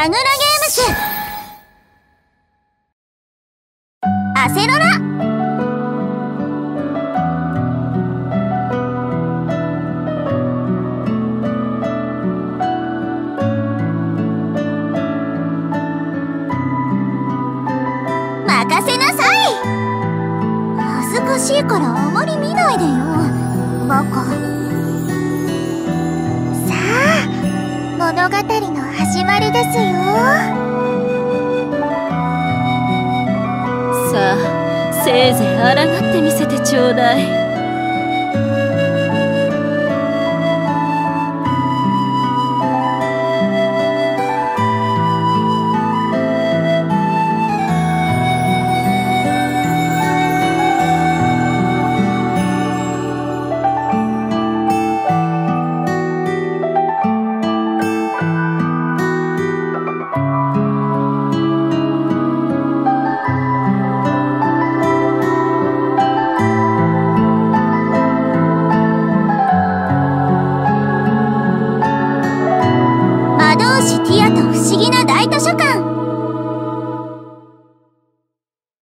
神楽ゲームスアセロラ。任せなさい。恥ずかしいからあまり見ないでよ。バカ。物語の始まりですよ。さあせいぜい抗ってみせてちょうだい。魔導士ティアと不思議な大